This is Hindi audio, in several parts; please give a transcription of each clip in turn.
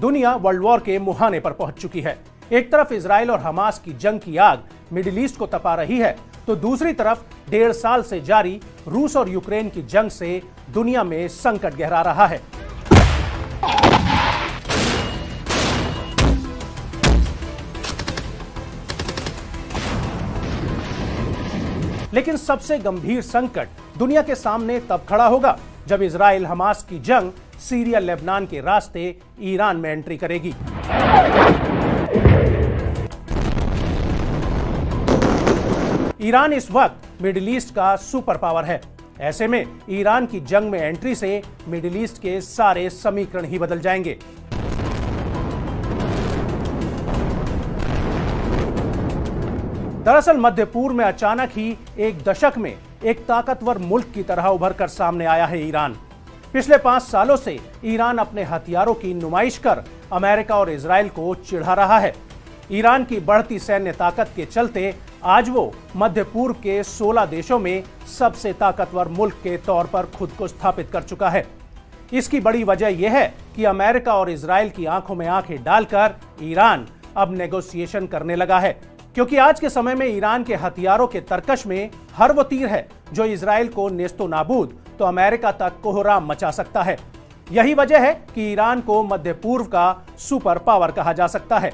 दुनिया वर्ल्ड वॉर के मुहाने पर पहुँच चुकी है। एक तरफ़ इसराइल और हमास की जंग की आग मिडिल ईस्ट को तपा रही है तो दूसरी तरफ़ डेढ़ साल से जारी रूस और यूक्रेन की जंग से दुनिया में संकट गहरा रहा है। लेकिन सबसे गंभीर संकट दुनिया के सामने तब खड़ा होगा जब इसराइल हमास की जंग सीरिया लेबनान के रास्ते ईरान में एंट्री करेगी। ईरान इस वक्त मिडिल ईस्ट का सुपर पावर है। ऐसे में ईरान की जंग में एंट्री से मिडिल ईस्ट के सारे समीकरण ही बदल जाएँगे। दरअसल मध्य पूर्व में अचानक ही एक दशक में एक ताकतवर मुल्क की तरह उभर कर सामने आया है ईरान। पिछले पाँच सालों से ईरान अपने हथियारों की नुमाइश कर अमेरिका और इसराइल को चिढ़ा रहा है। ईरान की बढ़ती सैन्य ताकत के चलते आज वो मध्य पूर्व के 16 देशों में सबसे ताकतवर मुल्क के तौर पर खुद को स्थापित कर चुका है। इसकी बड़ी वजह यह है कि अमेरिका और इसराइल की आँखों में आँखें डालकर ईरान अब नेगोशिएशन करने लगा है। क्योंकि आज के समय में ईरान के हथियारों के तरकश में हर वो तीर है जो इसराइल को नेस्तो नाबूद तो अमेरिका तक कोहराम मचा सकता है। यही वजह है कि ईरान को मध्य पूर्व का सुपर पावर कहा जा सकता है।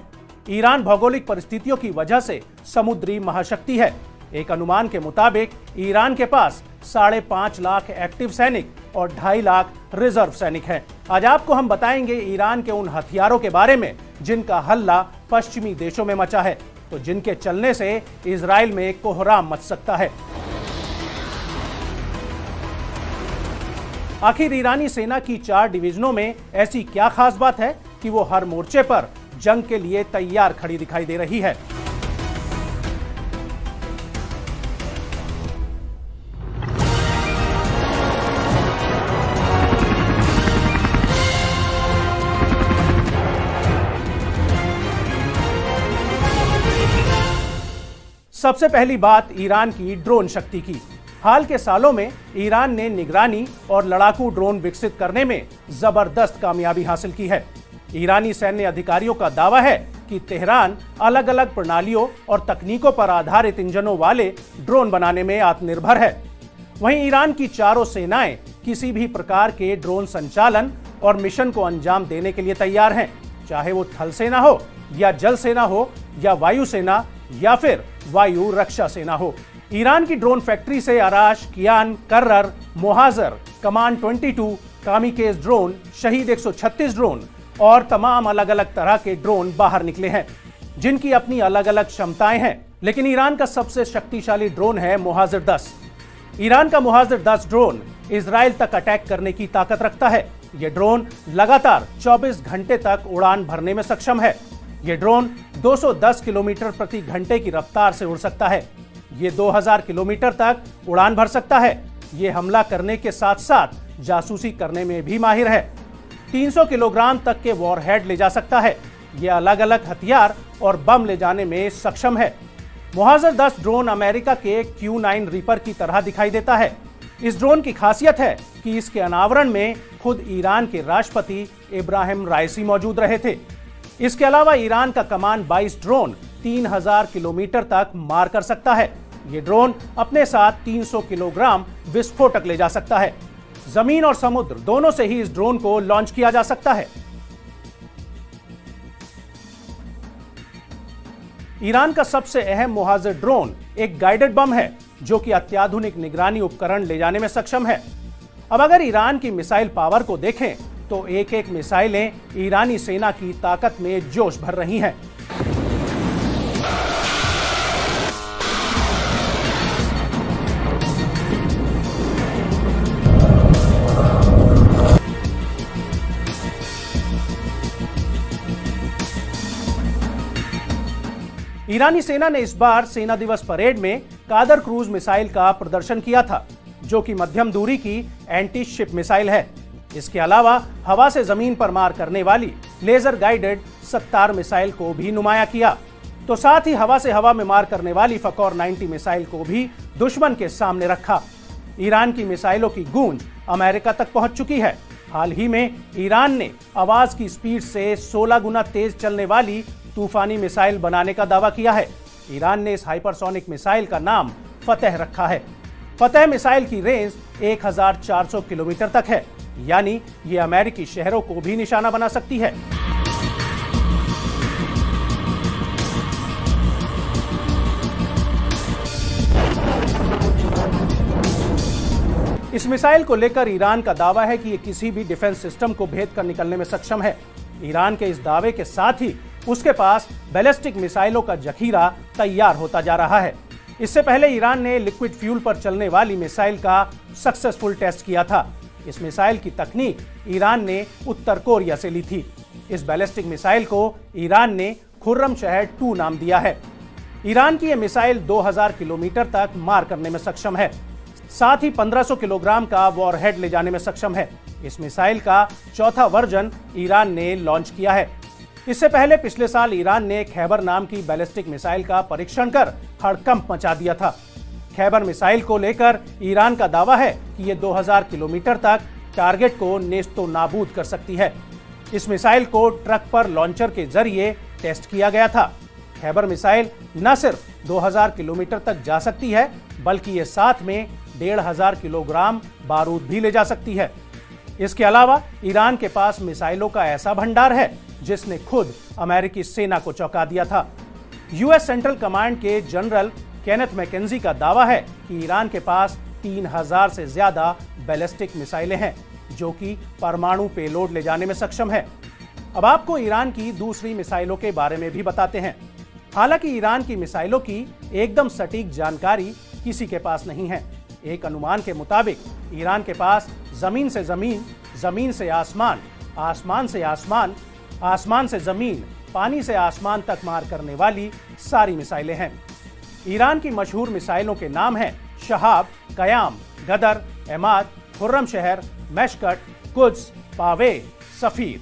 ईरान भौगोलिक परिस्थितियों की वजह से समुद्री महाशक्ति है। एक अनुमान के मुताबिक, ईरान के पास साढ़े पाँच लाख एक्टिव सैनिक और ढाई लाख रिज़र्व सैनिक हैं। आज आपको हम बताएँगे ईरान के उन हथियारों के बारे में, जिनका हल्ला पश्चिमी देशों में मचा है। तो जिनके चलने से इसराइल में कोहराम मच सकता है। आखिर ईरानी सेना की चार डिवीजनों में ऐसी क्या खास बात है कि वो हर मोर्चे पर जंग के लिए तैयार खड़ी दिखाई दे रही है? सबसे पहली बात ईरान की ड्रोन शक्ति की। हाल के सालों में ईरान ने निगरानी और लड़ाकू ड्रोन विकसित करने में ज़बरदस्त कामयाबी हासिल की है। ईरानी सैन्य अधिकारियों का दावा है कि तेहरान अलग अलग प्रणालियों और तकनीकों पर आधारित इंजनों वाले ड्रोन बनाने में आत्मनिर्भर है। वहीं ईरान की चारों सेनाएँ किसी भी प्रकार के ड्रोन संचालन और मिशन को अंजाम देने के लिए तैयार हैं। चाहे वो थल सेना हो या जल सेना हो या वायु सेना या फिर वायु रक्षा सेना हो। ईरान की ड्रोन फैक्ट्री से अराश कियान कर्रर मोहाजर कमान 22 कामिकेज ड्रोन, शहीद 136 ड्रोन और तमाम अलग अलग तरह के ड्रोन बाहर निकले हैं, जिनकी अपनी अलग अलग क्षमताएँ हैं। लेकिन ईरान का सबसे शक्तिशाली ड्रोन है मुहाजिर 10 ईरान का मुहाजिर 10 ड्रोन इसराइल तक अटैक करने की ताकत रखता है। यह ड्रोन लगातार 24 घंटे तक उड़ान भरने में सक्षम है। यह ड्रोन 210 किलोमीटर प्रति घंटे की रफ्तार से उड़ सकता है। ये 2000 किलोमीटर तक उड़ान भर सकता है। ये हमला करने के साथ साथ जासूसी करने में भी माहिर है। 300 किलोग्राम तक के वॉरहेड ले जा सकता है। ये अलग अलग हथियार और बम ले जाने में सक्षम है। मुहाजर 10 ड्रोन अमेरिका के Q9 रीपर की तरह दिखाई देता है। इस ड्रोन की खासियत है कि इसके अनावरण में खुद ईरान के राष्ट्रपति इब्राहिम राइसी मौजूद रहे थे। इसके अलावा ईरान का कमान 22 ड्रोन 3000 किलोमीटर तक मार कर सकता है। ये ड्रोन अपने साथ 300 किलोग्राम विस्फोटक ले जा सकता है। ज़मीन और समुद्र दोनों से ही इस ड्रोन को लॉन्च किया जा सकता है। ईरान का सबसे अहम मुहाजिर ड्रोन एक गाइडेड बम है, जो कि अत्याधुनिक निगरानी उपकरण ले जाने में सक्षम है। अब अगर ईरान की मिसाइल पावर को देखें तो एक एक मिसाइलें ईरानी सेना की ताकत में जोश भर रही हैं। ईरानी सेना ने इस बार सेना दिवस परेड में कादर क्रूज मिसाइल का प्रदर्शन किया था, जो कि मध्यम दूरी की एंटी शिप मिसाइल है। इसके अलावा हवा से ज़मीन पर मार करने वाली लेजर गाइडेड सत्तार मिसाइल को भी नुमाया किया। तो साथ ही हवा से हवा में मार करने वाली फकौर 90 मिसाइल को भी दुश्मन के सामने रखा। ईरान की मिसाइलों की गूंज अमेरिका तक पहुँच चुकी है। हाल ही में ईरान ने आवाज़ की स्पीड से 16 गुना तेज चलने वाली तूफानी मिसाइल बनाने का दावा किया है। ईरान ने इस हाइपरसोनिक मिसाइल का नाम फतेह रखा है। फतेह मिसाइल की रेंज 1400 किलोमीटर तक है। यानी ये अमेरिकी शहरों को भी निशाना बना सकती है। इस मिसाइल को लेकर ईरान का दावा है कि ये किसी भी डिफेंस सिस्टम को भेद कर निकलने में सक्षम है। ईरान के इस दावे के साथ ही उसके पास बैलिस्टिक मिसाइलों का जखीरा तैयार होता जा रहा है। इससे पहले ईरान ने लिक्विड फ्यूल पर चलने वाली मिसाइल का सक्सेसफुल टेस्ट किया था। इस मिसाइल की तकनीक ईरान ने उत्तर कोरिया से ली थी। इस बैलिस्टिक मिसाइल को ईरान ने खुर्रम शहर टू नाम दिया है। ईरान की यह मिसाइल 2000 किलोमीटर तक मार करने में सक्षम है। साथ ही 1500 किलोग्राम का वॉरहेड ले जाने में सक्षम है। इस मिसाइल का चौथा वर्जन ईरान ने लॉन्च किया है। इससे पहले पिछले साल ईरान ने खैबर नाम की बैलिस्टिक मिसाइल का परीक्षण कर हड़कंप मचा दिया था। खैबर मिसाइल को लेकर ईरान का दावा है कि ये 2000 किलोमीटर तक टारगेट को नेस्तो नाबूद कर सकती है। इस मिसाइल को ट्रक पर लॉन्चर के ज़रिए टेस्ट किया गया था। खैबर मिसाइल न सिर्फ़ 2000 किलोमीटर तक जा सकती है, बल्कि ये साथ में डेढ़ हज़ार किलोग्राम बारूद भी ले जा सकती है। इसके अलावा ईरान के पास मिसाइलों का ऐसा भंडार है, जिसने खुद अमेरिकी सेना को चौंका दिया था। यूएस सेंट्रल कमांड के जनरल केनेथ मैकेंजी का दावा है कि ईरान के पास तीन हज़ार से ज़्यादा बैलिस्टिक मिसाइलें हैं, जो कि परमाणु पेलोड ले जाने में सक्षम है। अब आपको ईरान की दूसरी मिसाइलों के बारे में भी बताते हैं। हालाँकि ईरान की मिसाइलों की एकदम सटीक जानकारी किसी के पास नहीं है। एक अनुमान के मुताबिक, ईरान के पास ज़मीन से ज़मीन ज़मीन से आसमान आसमान से आसमान आसमान से ज़मीन, पानी से आसमान तक मार करने वाली सारी मिसाइलें हैं। ईरान की मशहूर मिसाइलों के नाम हैं Shahab, Qiam, Ghadr, Emad, Khorramshahr, मैशकट, Quds, पावे, सफीर।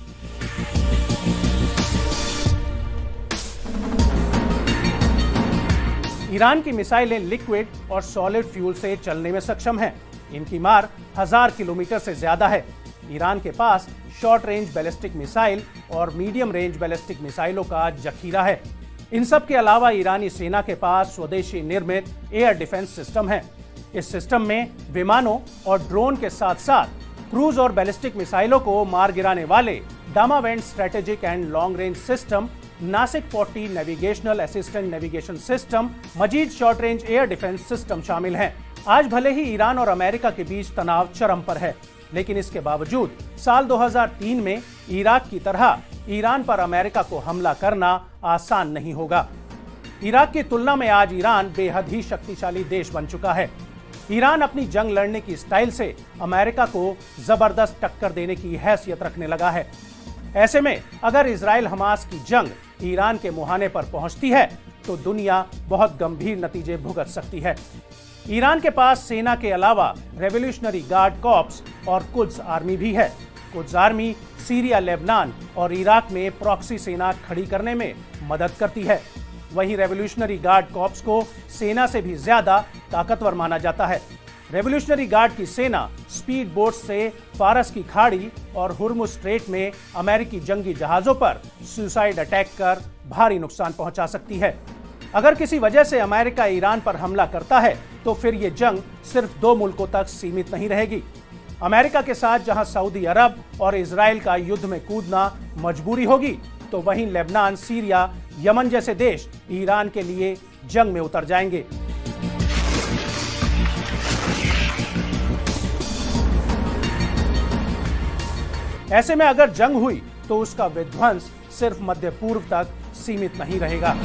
ईरान की मिसाइलें लिक्विड और सॉलिड फ्यूल से चलने में सक्षम हैं। इनकी मार हज़ार किलोमीटर से ज़्यादा है। ईरान के पास शॉर्ट रेंज बैलिस्टिक मिसाइल और मीडियम रेंज बैलिस्टिक मिसाइलों का जखीरा है। इन सब के अलावा ईरानी सेना के पास स्वदेशी निर्मित एयर डिफेंस सिस्टम है। इस सिस्टम में विमानों और ड्रोन के साथ साथ क्रूज और बैलिस्टिक मिसाइलों को मार गिराने वाले Damavand strategic and long range system, Nashik 40 navigational assistant navigation system, Majid short range air defence system शामिल हैं। आज भले ही ईरान और अमेरिका के बीच तनाव चरम पर है, लेकिन इसके बावजूद साल 2003 में इराक की तरह ईरान पर अमेरिका को हमला करना आसान नहीं होगा। इराक की तुलना में आज ईरान बेहद ही शक्तिशाली देश बन चुका है। ईरान अपनी जंग लड़ने की स्टाइल से अमेरिका को ज़बरदस्त टक्कर देने की हैसियत रखने लगा है। ऐसे में अगर इसराइल हमास की जंग ईरान के मुहाने पर पहुँचती है तो दुनिया बहुत गंभीर नतीजे भुगत सकती है। ईरान के पास सेना के अलावा रेवोल्यूशनरी गार्ड कॉप्स और कुछ आर्मी भी है। कुछ आर्मी सीरिया, लेबनान और इराक में प्रॉक्सी सेना खड़ी करने में मदद करती है। वहीं रेवोल्यूशनरी गार्ड कॉप्स को सेना से भी ज़्यादा ताकतवर माना जाता है। रेवोल्यूशनरी गार्ड की सेना स्पीड बोट से फारस की खाड़ी और हुरमुज स्ट्रेट में अमेरिकी जंगी जहाजों पर सुसाइड अटैक कर भारी नुकसान पहुँचा सकती है। अगर किसी वजह से अमेरिका ईरान पर हमला करता है तो फिर ये जंग सिर्फ़ दो मुल्कों तक सीमित नहीं रहेगी। अमेरिका के साथ जहाँ सऊदी अरब और इसराइल का युद्ध में कूदना मजबूरी होगी तो वहीं लेबनान, सीरिया, यमन जैसे देश ईरान के लिए जंग में उतर जाएँगे। ऐसे में अगर जंग हुई तो उसका विध्वंस सिर्फ़ मध्य पूर्व तक सीमित नहीं रहेगा।